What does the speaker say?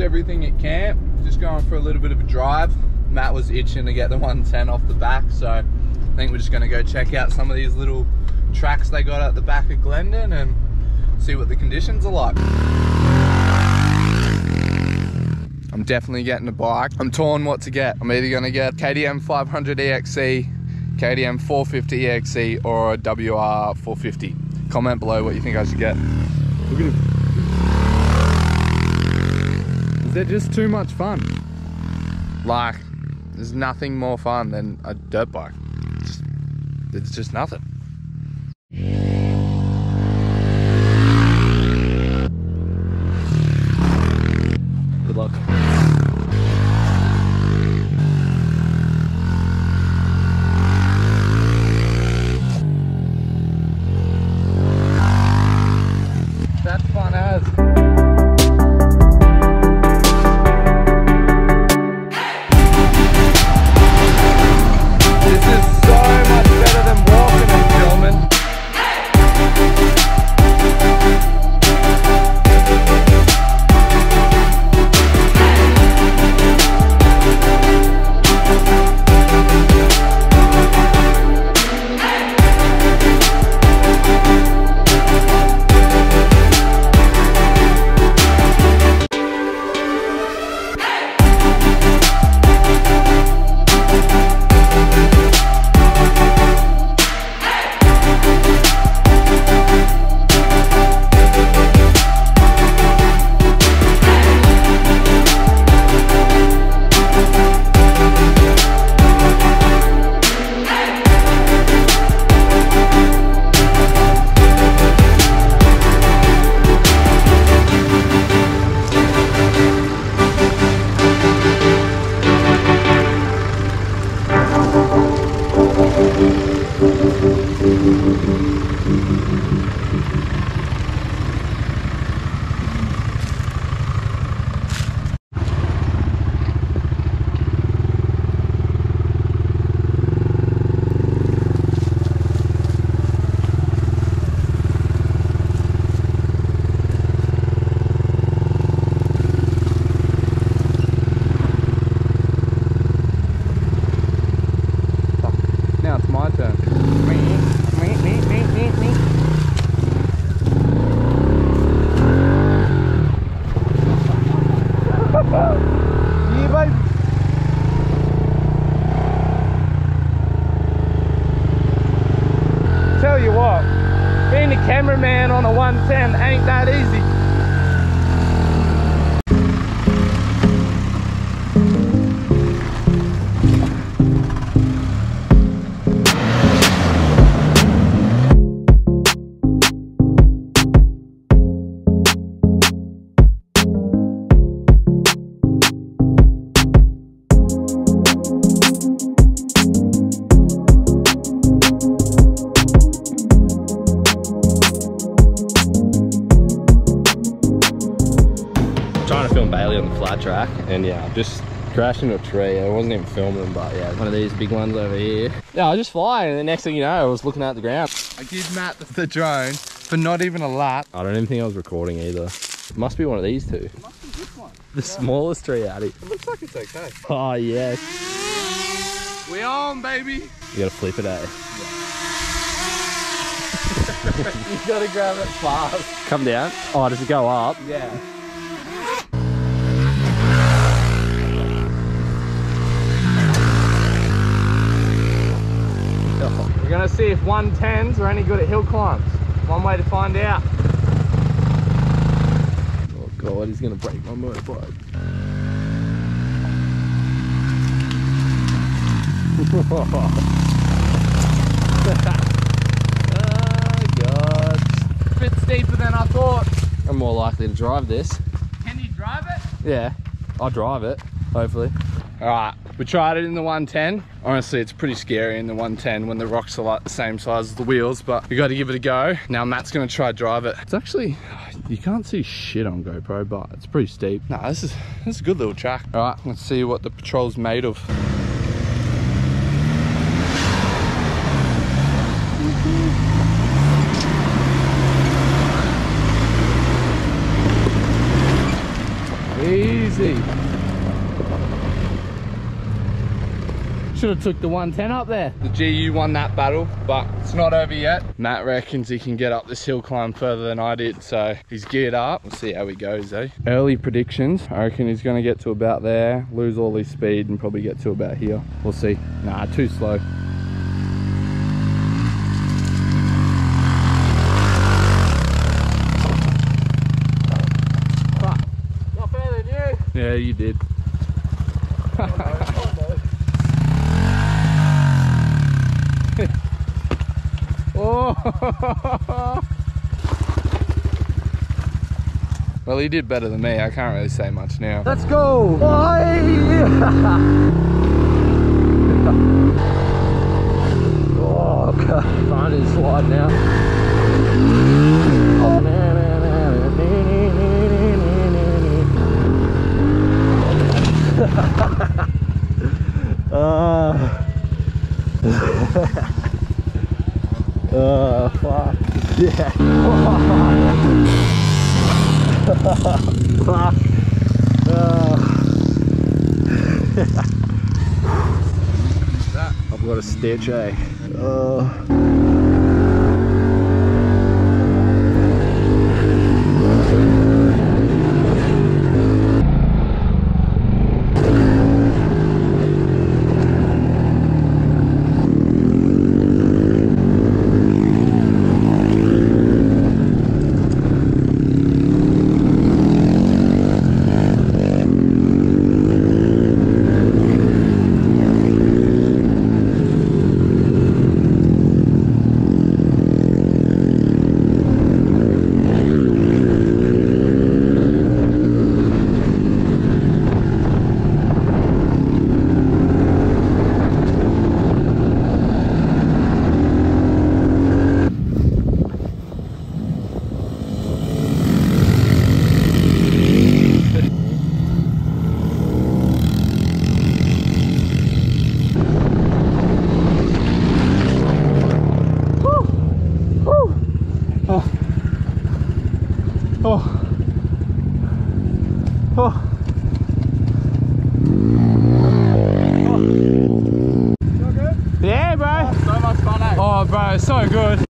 Everything at camp. Just going for a little bit of a drive. Matt was itching to get the 110 off the back, so I think we're just gonna go check out some of these little tracks they got at the back of Glendon and see what the conditions are like. I'm definitely getting a bike. I'm torn what to get. I'm either gonna get KTM 500 EXC, KTM 450 EXC, or a WR 450. Comment below what you think I should get. They're just too much fun. Like, there's nothing more fun than a dirt bike. Just, it's just nothing. Now track, and yeah, just crashed into a tree. I wasn't even filming, but yeah, one of these big ones over here. Yeah, I was just flying, and the next thing you know, I was looking at the ground. I give Matt the, drone for not even a lap. I don't even think I was recording either. It must be one of these two. Must be this one. The smallest tree out here. It looks like it's okay. Oh yes. We on, baby. You gotta flip it eh? you gotta grab it fast. Come down. Oh, does it go up? Yeah. We're gonna see if 110s are any good at hill climbs. One way to find out. Oh god, he's gonna break my motorbike. oh god. A Bit steeper than I thought. I'm more likely to drive this. Can you drive it? Yeah, I'll drive it, hopefully. All right, We tried it in the 110. Honestly, it's pretty scary in the 110 when the rocks are like the same size as the wheels, but we got to give it a go. Now Matt's gonna try drive it. It's actually, you can't see shit on GoPro, but it's pretty steep. Nah, this is, this is a good little track. All right, let's see what the patrol's made of. Should have took the 110 up there. The GU won that battle, but it's not over yet. Matt reckons he can get up this hill climb further than I did, so he's geared up. We'll see how he goes, eh? Early predictions, I reckon he's gonna get to about there, lose all his speed, and probably get to about here. We'll see. Nah, too slow. Not further than you. Yeah, you did. Oh. well, he did better than me. I can't really say much now. Let's go. oh, God. Find his slide now. Oh, man. Uh, uh, fuck. Yeah. fuck. I've got a stitch, eh? Uh. Oh. Oh. oh. Yeah, bro. So much fun, eh? Oh, bro, so good.